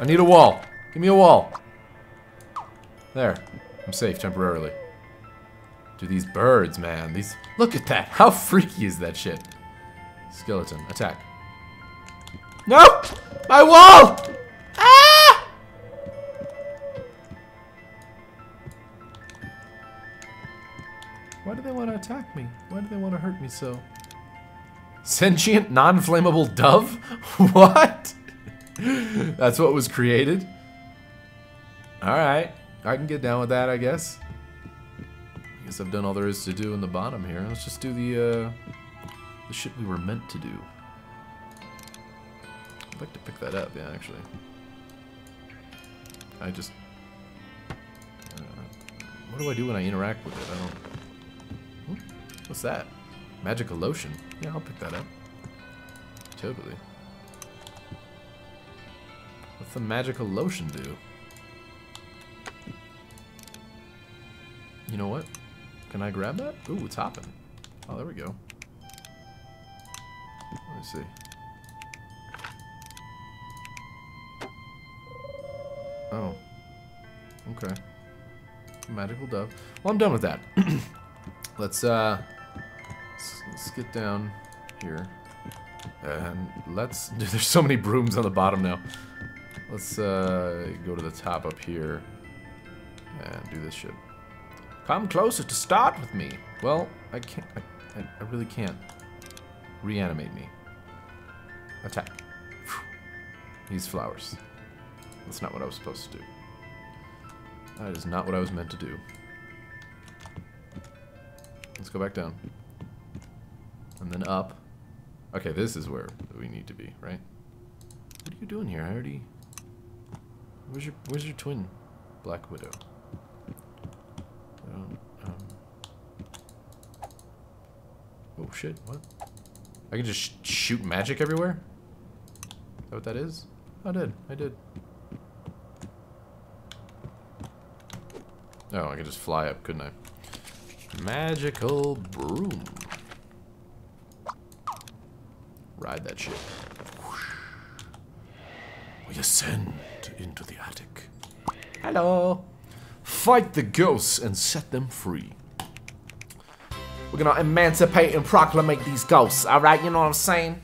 I need a wall. Give me a wall. There. I'm safe temporarily. Dude, these birds, man. These. Look at that. How freaky is that shit? Skeleton, attack. No! My wall! Ah! Why do they want to attack me? Why do they want to hurt me so? Sentient, non-flammable dove? what? That's what was created? Alright. I can get down with that, I guess. I guess I've done all there is to do in the bottom here. Let's just do the, uh, the shit we were meant to do. I'd like to pick that up, yeah, actually. I just... Uh, what do I do when I interact with it? I don't... What's that? Magical lotion? Yeah, I'll pick that up. Totally. The magical lotion do? You know what? Can I grab that? Ooh, it's hopping. Oh, there we go. Let me see. Oh. Okay. Magical dove. Well, I'm done with that. let's, uh... Let's, let's get down here. And let's... There's so many brooms on the bottom now. Let's, uh... Go to the top up here. And do this shit. Come closer to start with me. Well, I can't... I, I, I really can't. Reanimate me. Attack. These flowers. That's not what I was supposed to do. That is not what I was meant to do. Let's go back down. And then up. Okay, this is where we need to be, right? What are you doing here? I already... Where's your, where's your twin? Black Widow. Um, um. Oh shit, what? I can just sh shoot magic everywhere? Is that what that is? I did, I did. Oh, I could just fly up, couldn't I? Magical broom. Ride that shit. We ascend into the attic. Hello. Fight the ghosts and set them free. We're gonna emancipate and proclamate these ghosts, alright? You know what I'm saying?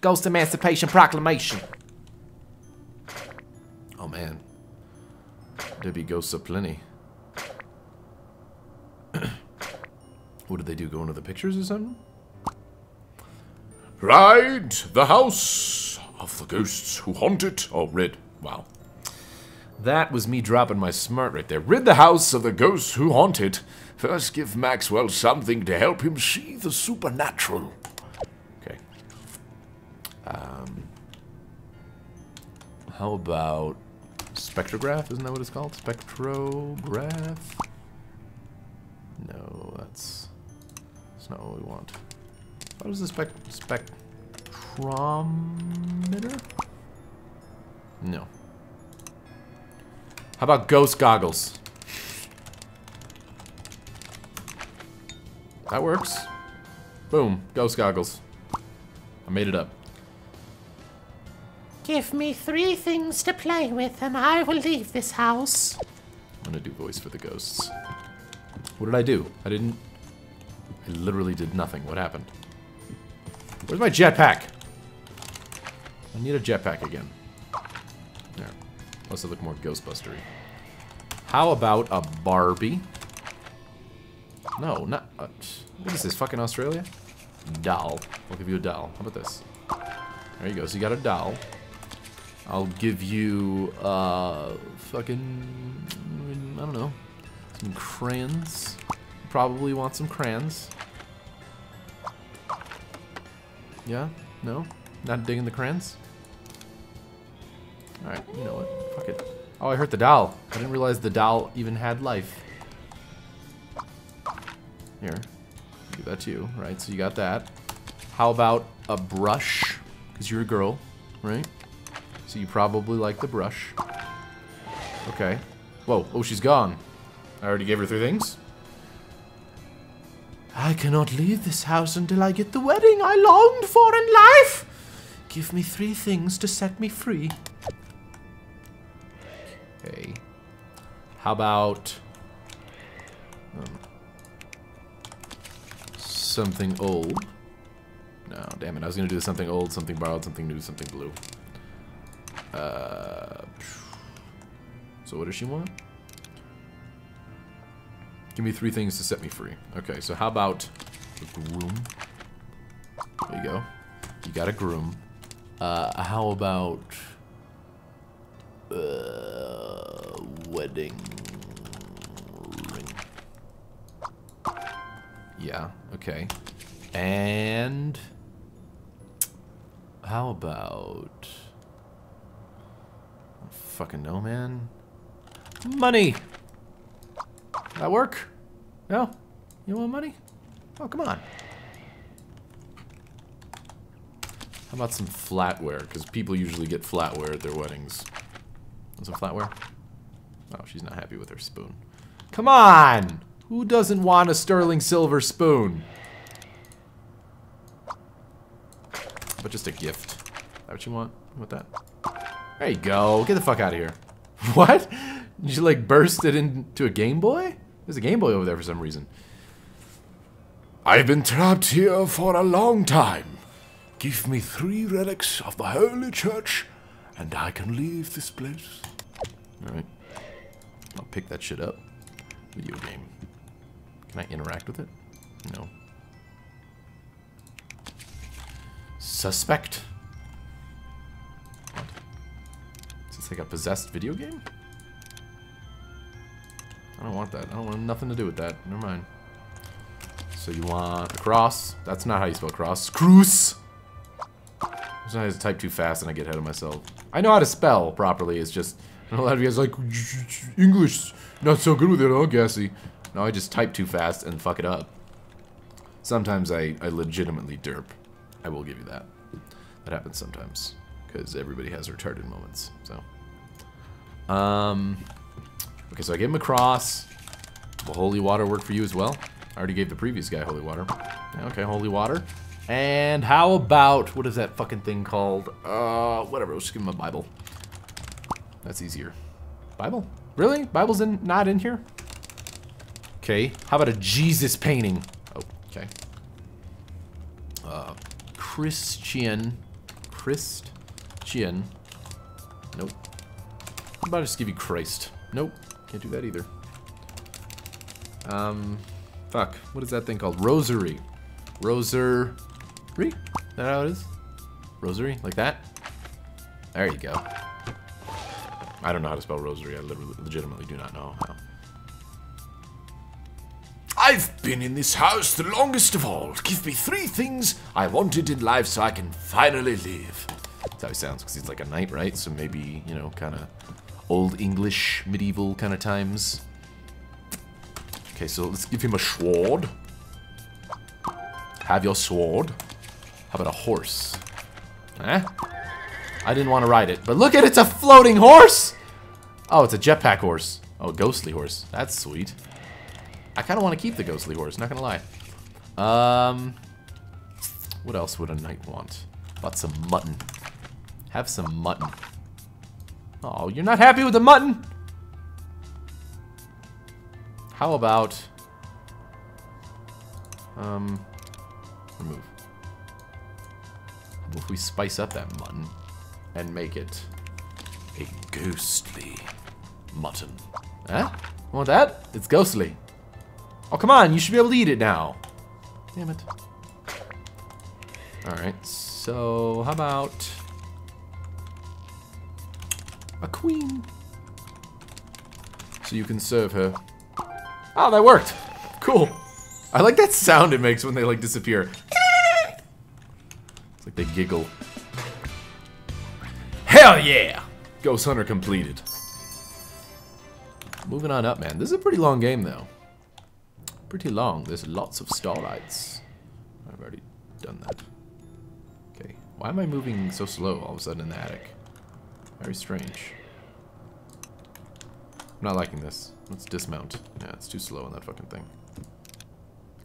Ghost Emancipation Proclamation. Oh man. There be ghosts aplenty. what did they do? Go into the pictures or something? Ride the house of the ghosts who haunt it. Oh, rid. Wow. That was me dropping my smart right there. Rid the house of the ghosts who haunt it. First give Maxwell something to help him see the supernatural. Okay. Um, how about spectrograph? Isn't that what it's called? Spectrograph? No, that's, that's not what we want. What is the spec spectrometer? No. How about ghost goggles? That works. Boom, ghost goggles. I made it up. Give me three things to play with and I will leave this house. I'm gonna do voice for the ghosts. What did I do? I didn't... I literally did nothing. What happened? Where's my jetpack? I need a jetpack again. There. Let's look more Ghostbustery. How about a Barbie? No, not... Uh, what is this, fucking Australia? Doll. I'll give you a doll. How about this? There you go. So you got a doll. I'll give you, uh, fucking... I don't know. Some crayons. Probably want some crayons. Yeah? No? Not digging the crayons? Alright, you know what? Fuck it. Oh, I hurt the doll. I didn't realize the doll even had life. Here. Give that to you, right? So you got that. How about a brush? Because you're a girl, right? So you probably like the brush. Okay. Whoa. Oh, she's gone. I already gave her three things. I cannot leave this house until I get the wedding I longed for in life. Give me three things to set me free. How about... Um, something old? No, damn it. I was going to do something old, something borrowed, something new, something blue. Uh, so what does she want? Give me three things to set me free. Okay, so how about a groom? There you go. You got a groom. Uh, how about... Uh, wedding Yeah, okay. And... How about... Fucking no, man. Money! That work? No? You want money? Oh, come on. How about some flatware? Because people usually get flatware at their weddings. Want some flatware? Oh, she's not happy with her spoon. Come on! Who doesn't want a sterling silver spoon? But just a gift. Is that what you want? Want that? There you go. Get the fuck out of here. What? Did you like burst it into a Game Boy? There's a Game Boy over there for some reason. I've been trapped here for a long time. Give me three relics of the Holy Church, and I can leave this place. Alright. I'll pick that shit up. Video game. Can I interact with it? No. Suspect. What? Is this like a possessed video game? I don't want that. I don't want nothing to do with that. Never mind. So you want a cross? That's not how you spell cross. Sometimes I just type too fast and I get ahead of myself. I know how to spell properly, it's just... a lot of you guys like, English, not so good with it, huh, Gassy? No, I just type too fast and fuck it up. Sometimes I, I legitimately derp. I will give you that. That happens sometimes. Because everybody has retarded moments, so... Um... Okay, so I gave him a cross. Will holy water work for you as well? I already gave the previous guy holy water. Okay, holy water. And how about, what is that fucking thing called? Uh, whatever, let's just give him a Bible. That's easier. Bible? Really? Bible's in, not in here? Okay, how about a Jesus painting? Oh, okay. Uh, Christian. Christian. Nope. How about I just give you Christ? Nope. Can't do that either. Um, fuck. What is that thing called? Rosary. Rosary? Is that how it is? Rosary? Like that? There you go. I don't know how to spell rosary. I literally, legitimately do not know how. I've been in this house the longest of all. Give me three things I wanted in life so I can finally leave. That's how he sounds, because he's like a knight, right? So maybe, you know, kind of old English, medieval kind of times. Okay, so let's give him a sword. Have your sword. How about a horse? Eh? I didn't want to ride it, but look at it, it's a floating horse! Oh, it's a jetpack horse. Oh, ghostly horse. That's sweet. I kind of want to keep the ghostly horse, not gonna lie. Um, what else would a knight want? About some mutton. Have some mutton. Oh, you're not happy with the mutton? How about... Um, remove. If we spice up that mutton and make it a ghostly mutton? Huh? Want that? It's ghostly. Oh, come on, you should be able to eat it now. Damn it. Alright, so how about a queen? So you can serve her. Oh, that worked. Cool. I like that sound it makes when they like disappear. It's like they giggle. Hell yeah! Ghost Hunter completed. Moving on up, man. This is a pretty long game, though. Pretty long. There's lots of Starites. I've already done that. Okay. Why am I moving so slow all of a sudden in the attic? Very strange. I'm not liking this. Let's dismount. Yeah, it's too slow on that fucking thing.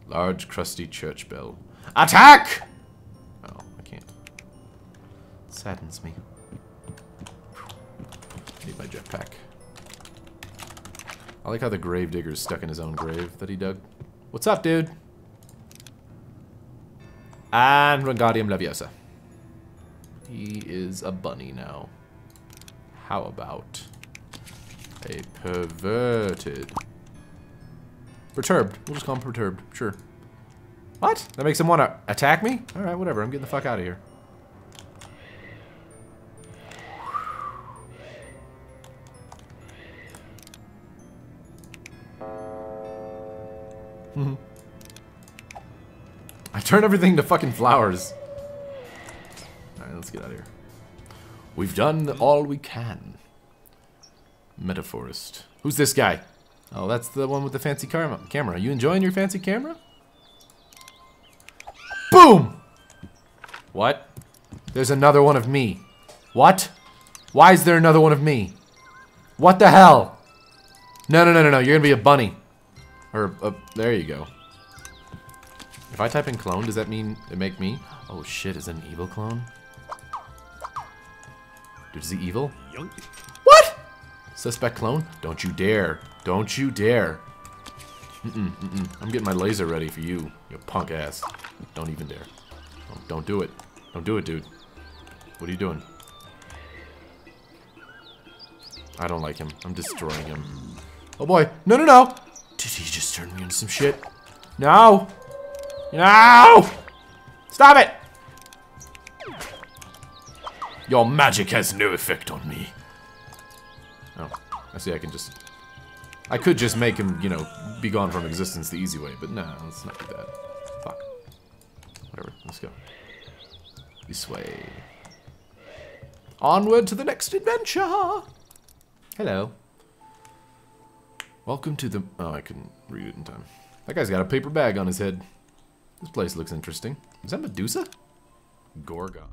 Large, crusty church bell. Attack! Oh, I can't. It saddens me. Need my jetpack. I like how the grave digger's stuck in his own grave that he dug. What's up, dude? And Wingardium Leviosa. He is a bunny now. How about a perverted? Perturbed. We'll just call him perturbed. Sure. What? That makes him want to attack me? Alright, whatever. I'm getting the fuck out of here. I turn everything to fucking flowers. Alright, let's get out of here. We've done all we can. Metaphorist. Who's this guy? Oh, that's the one with the fancy car camera. You enjoying your fancy camera? Boom! What? There's another one of me. What? Why is there another one of me? What the hell? No, no, no, no, no. You're gonna be a bunny. Or, uh, there you go. If I type in clone, does that mean it make me? Oh shit, is it an evil clone? Dude, is he evil? What? Suspect clone? Don't you dare. Don't you dare. Mm-mm, mm-mm. I'm getting my laser ready for you, you punk ass. Don't even dare. Don't, don't do it. Don't do it, dude. What are you doing? I don't like him. I'm destroying him. Oh boy. No, no, no! Did he just turn me into some shit? No! No! Stop it! Your magic has no effect on me. Oh, I see I can just... I could just make him, you know, be gone from existence the easy way, but no, let's not do that. Fuck. Whatever, let's go. This way. Onward to the next adventure! Hello. Welcome to the... Oh, I couldn't read it in time. That guy's got a paper bag on his head. This place looks interesting. Is that Medusa? Gorgon.